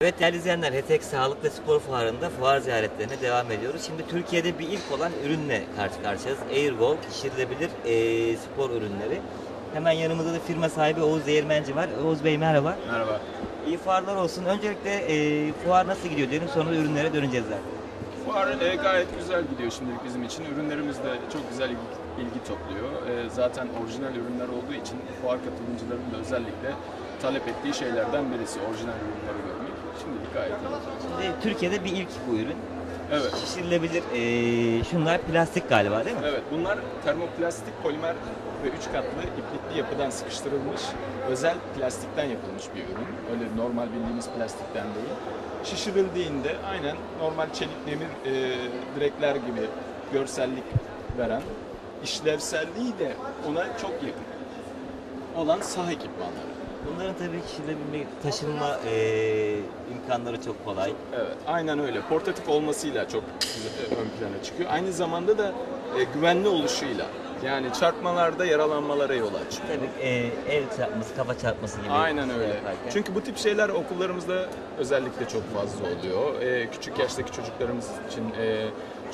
Evet değerli izleyenler HETEK Sağlık ve Spor Fuarı'nda fuar ziyaretlerine devam ediyoruz. Şimdi Türkiye'de bir ilk olan ürünle karşı karşıyayız. Airgold pişirilebilir eee, spor ürünleri. Hemen yanımızda da firma sahibi Oğuz Değirmenci var. Oğuz Bey merhaba. Merhaba. İyi fuarlar olsun. Öncelikle eee, fuar nasıl gidiyor diyelim sonra ürünlere döneceğiz zaten. Fuar e, gayet güzel gidiyor şimdilik bizim için. Ürünlerimiz de çok güzel ilgi, ilgi topluyor. E, zaten orijinal ürünler olduğu için fuar katılımcılarının da özellikle talep ettiği şeylerden birisi orijinal ürünleri görmek. Şimdilik gayet iyi. Şimdi Türkiye'de bir ilk bu ürün. Evet. Pişirilebilir eee, şunlar plastik galiba değil mi? Evet, bunlar termoplastik polimer ve üç katlı iplikli yapıdan sıkıştırılmış özel plastikten yapılmış bir ürün. Öyle normal bildiğimiz plastikten değil. Şişirildiğinde aynen normal çelik demir e, direkler gibi görsellik veren, işlevselliği de ona çok yakın olan saha ekipmanları. Bunların tabii pişirilebilme, taşınma eee, imkanları çok kolay. Evet, aynen öyle. Portatif olmasıyla çok güzel- ön plana çıkıyor. Aynı zamanda da e, güvenli oluşuyla. Yani çarpmalarda yaralanmalara yol açıyor. Tabii eee, el çarpması, kafa çarpması gibi. Aynen şey öyle. yaparken. Çünkü bu tip şeyler okullarımızda özellikle çok fazla oluyor. Ee, küçük yaştaki çocuklarımız için e,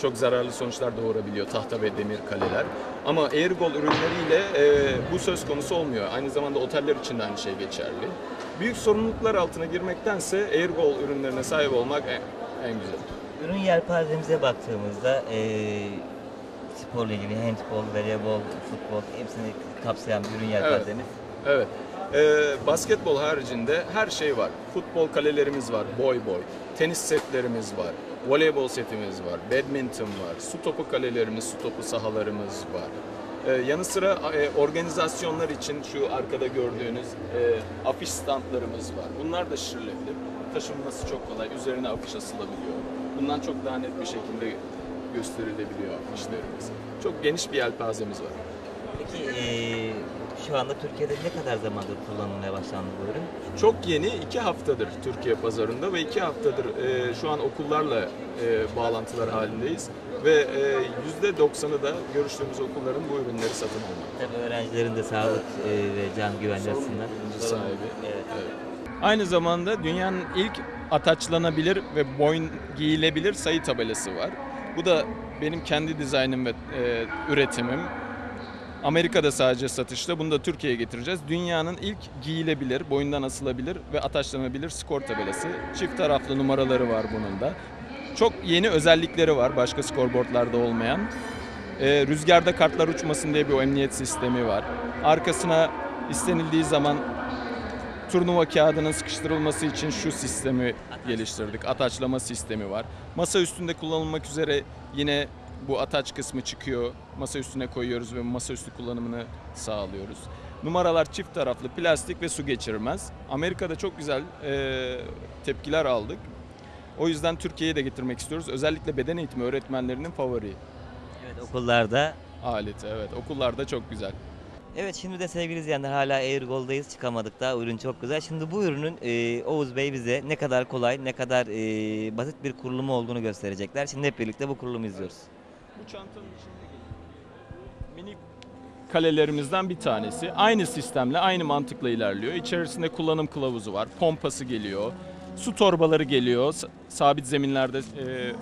çok zararlı sonuçlar doğurabiliyor tahta ve demir kaleler. Ama Airgol ürünleriyle e, bu söz konusu olmuyor. Aynı zamanda oteller için de aynı şey geçerli. Büyük sorumluluklar altına girmektense Airgol ürünlerine sahip olmak en, en güzel. Ürün yelpazemize baktığımızda eee sporla ilgili handball, voleybol, futbol hepsini kapsayan bir ürün yelpazemiz. Evet. Ee, basketbol haricinde her şey var. Futbol kalelerimiz var, boy boy. Tenis setlerimiz var. Voleybol setimiz var. Badminton var. Su topu kalelerimiz, su topu sahalarımız var. Ee, yanı sıra e, organizasyonlar için şu arkada gördüğünüz e, afiş standlarımız var. Bunlar da şişirilebilir. Taşınması çok kolay. Üzerine afiş asılabiliyor. Bundan çok daha net bir şekilde gösterilebiliyor afişlerimiz. Çok geniş bir yelpazemiz var. Peki eee, şu anda Türkiye'de ne kadar zamandır kullanılmaya başlandı bu ürün? Çok yeni, iki haftadır Türkiye pazarında ve iki haftadır e, şu an okullarla e, bağlantılar halindeyiz. Ve e, yüzde doksanı da görüştüğümüz okulların bu ürünleri satın almak. Tabii öğrencilerin de sağlık eee, ve can güvenliği açısından. Sahibi. Evet. Aynı zamanda dünyanın ilk ataçlanabilir ve boyun giyilebilir sayı tabelası var. Bu da benim kendi dizaynım ve e, üretimim. Amerika'da sadece satışta. Bunu da Türkiye'ye getireceğiz. Dünyanın ilk giyilebilir, boyundan asılabilir ve ataçlanabilir skor tabelası. Çift taraflı numaraları var bunun da. Çok yeni özellikleri var başka skorboardlarda olmayan. Ee, rüzgarda kartlar uçmasın diye bir o emniyet sistemi var. Arkasına istenildiği zaman turnuva kağıdının sıkıştırılması için şu sistemi geliştirdik. Ataçlama sistemi var. Masa üstünde kullanılmak üzere yine bu ataç kısmı çıkıyor. Masa üstüne koyuyoruz ve masaüstü kullanımını sağlıyoruz. Numaralar çift taraflı plastik ve su geçirmez. Amerika'da çok güzel e, tepkiler aldık. O yüzden Türkiye'ye de getirmek istiyoruz. Özellikle beden eğitimi öğretmenlerinin favori Evet okullarda. aleti. Evet okullarda çok güzel. Evet şimdi de sevgili izleyenler hala Airgold'dayız çıkamadık daha ürün çok güzel. Şimdi bu ürünün eee, Oğuz Bey bize ne kadar kolay ne kadar eee, basit bir kurulumu olduğunu gösterecekler. Şimdi hep birlikte bu kurulumu izliyoruz. Bu çantanın içinde minik kalelerimizden bir tanesi. Aynı sistemle, aynı mantıkla ilerliyor. İçerisinde kullanım kılavuzu var, pompası geliyor, su torbaları geliyor, sa- sabit zeminlerde e,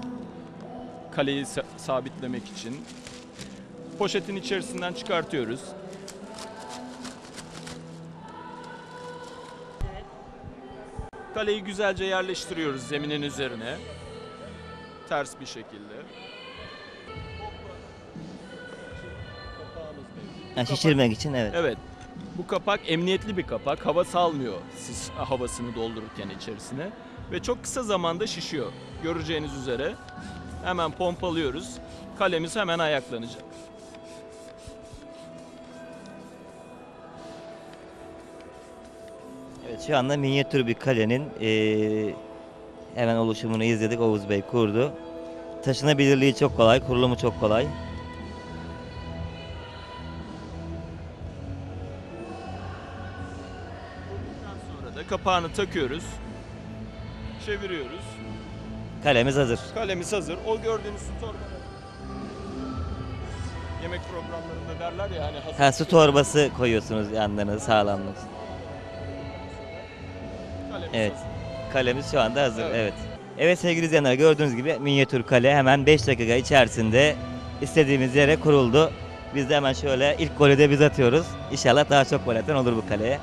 kaleyi sa- sabitlemek için. Poşetin içerisinden çıkartıyoruz. Kaleyi güzelce yerleştiriyoruz zeminin üzerine. Ters bir şekilde. Yani şişirmek için evet. Evet. Bu kapak emniyetli bir kapak. Hava salmıyor siz havasını doldururken içerisine. Ve çok kısa zamanda şişiyor. Göreceğiniz üzere. Hemen pompalıyoruz. Kalemiz hemen ayaklanacak. Evet şu anda minyatür bir kalenin eee, hemen oluşumunu izledik. Oğuz Bey kurdu. Taşınabilirliği çok kolay, kurulumu çok kolay. Kapağını takıyoruz. Çeviriyoruz. Kalemiz hazır. Kalemiz hazır. O gördüğünüz su torbaları. Yemek programlarında derler ya hani hazır. Ha, su torbası koyuyorsunuz yanlarına sağlamlık. Kalemiz Evet. hazır. Kalemiz şu anda hazır. Evet. Evet. Evet, sevgili izleyenler gördüğünüz gibi minyatür kale hemen 5 dakika içerisinde istediğimiz yere kuruldu. Biz de hemen şöyle ilk golü de biz atıyoruz. İnşallah daha çok gol atan olur bu kaleye.